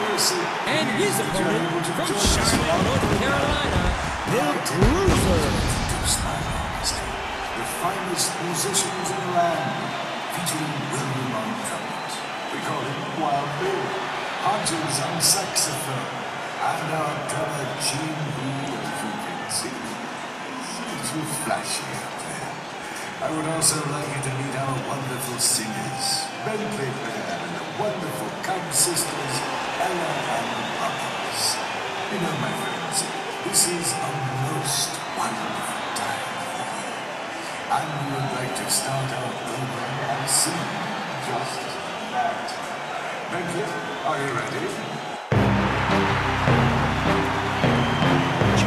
And his opponent from Charlotte, North Carolina, the. Bruiser. The finest musicians in the land, featuring William on trumpet. We call him Wild Bill, Hodges on saxophone, and our drummer Gene who, as you can see, a little flashy out there. I would also like you to meet our wonderful singers, Bentley Bear and the wonderful Cub sisters, Ella and Robbins. You know, my friends, this is a most wonderful time for you. And we would like to start our program by singing just that. Bentley, are you ready?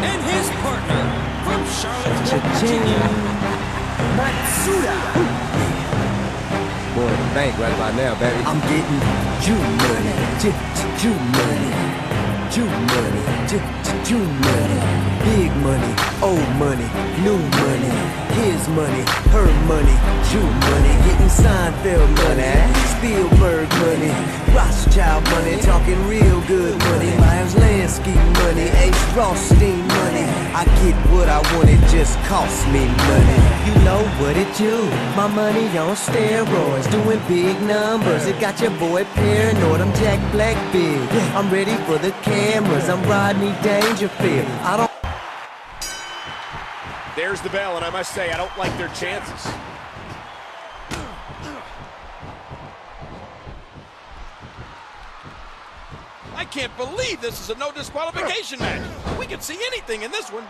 And his partner from Charlottesville, Cha-ching. Virginia, Matsuda. Boy, the bank right about now, baby. I'm getting Jew money, Jew, money, Jew money, Jew money, big money, old money, new money, his money, her money, Jew money, getting Seinfeld money, Spielberg money, Rothschild money, talking real good money, Myers Lansky money, Ace Rothstein money. I get what I want, it just costs me money. You know what it do? My money on steroids, doing big numbers. It got your boy paranoid. I'm Jack Black big. I'm ready for the cameras. I'm Rodney Dangerfield. I don't. There's the bell, and I must say, I don't like their chances. I can't believe this is a no disqualification match. We can see anything in this one.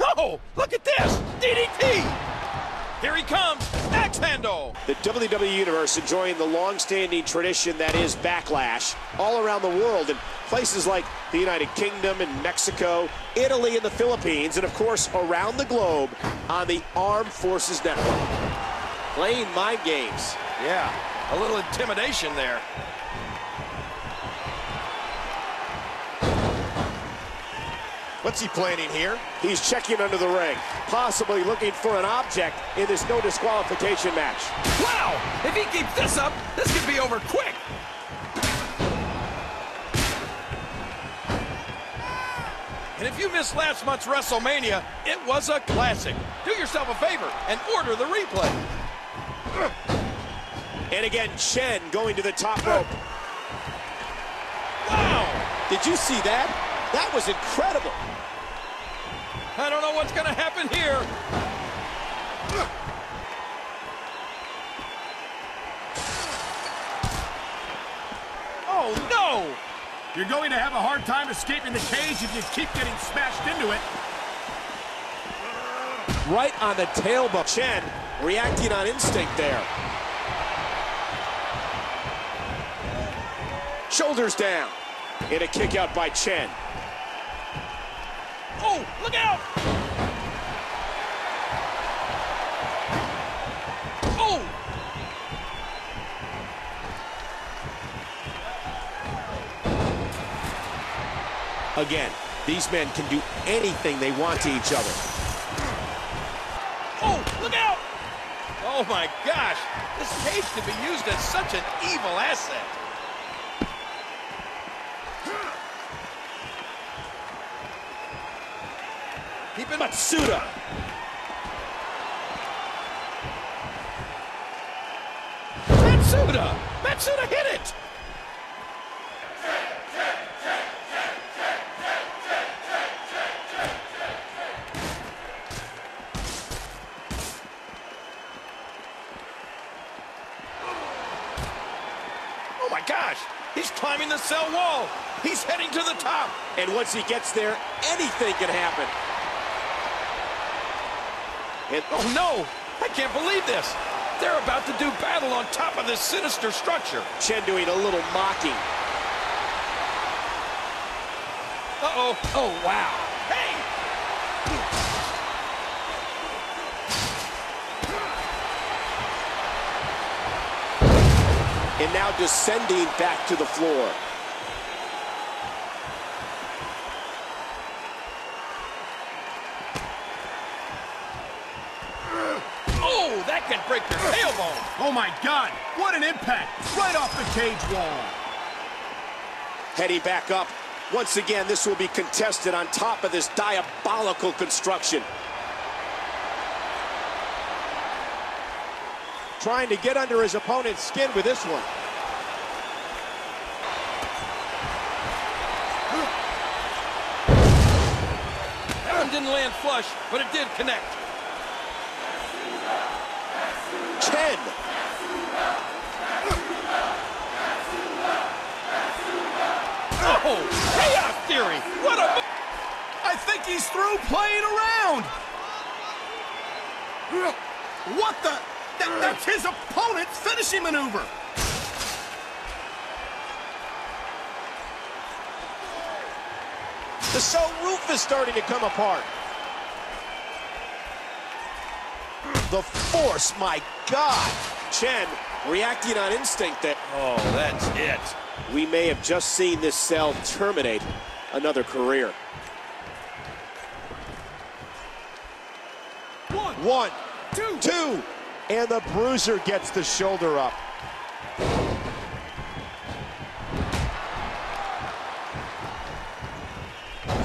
Oh, look at this! DDT! Here he comes, axe handle. The WWE Universe enjoying the long-standing tradition that is backlash all around the world in places like the United Kingdom and Mexico, Italy and the Philippines, and of course around the globe on the Armed Forces Network. Playing mind games. Yeah, a little intimidation there. What's he planning here? He's checking under the ring, possibly looking for an object in this no disqualification match. Wow! If he keeps this up, this could be over quick. And if you missed last month's WrestleMania, it was a classic. Do yourself a favor and order the replay. And again, Chen going to the top rope. Wow! Did you see that? That was incredible. I don't know what's going to happen here. Oh, no! You're going to have a hard time escaping the cage if you keep getting smashed into it. Right on the tailbone. Chen reacting on instinct there. Shoulders down. And a kick out by Chen. Oh, look out! Oh! Again, these men can do anything they want to each other. Oh, look out! Oh my gosh, this cage can be used as such an evil asset. Keep Matsuda. Matsuda! Matsuda hit it! Oh my gosh! He's climbing the cell wall! He's heading to the top! And once he gets there, anything can happen. And Oh no! I can't believe this! They're about to do battle on top of this sinister structure. Chen doing a little mocking. Uh-oh. Oh, wow. Hey! And now descending back to the floor. Oh, that break your tailbone. Oh my God, what an impact! Right off the cage wall. Heading back up. Once again, this will be contested on top of this diabolical construction. Trying to get under his opponent's skin with this one. That one didn't land flush, but it did connect. 10. Oh, chaos theory. What a... I think he's through playing around. What the? That, that's his opponent's finishing maneuver. The cell roof is starting to come apart. The force, my God. Chen reacting on instinct that Oh, that's it. We may have just seen this cell terminate another career. One, One, two, two, and the bruiser gets the shoulder up.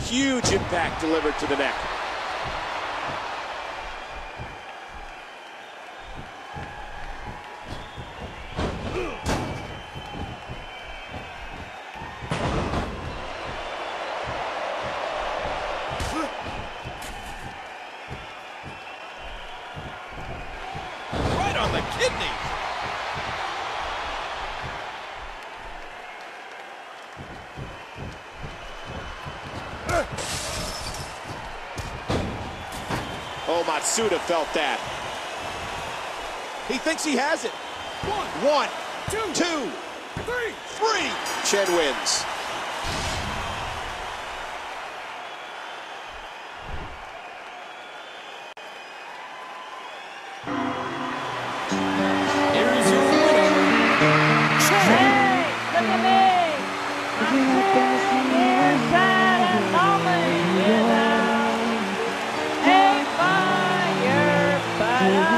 Huge impact delivered to the neck. Right on the kidneys. Matsuda felt that. He thinks he has it. one, One, two, two, three. three. Chen wins. Fire, but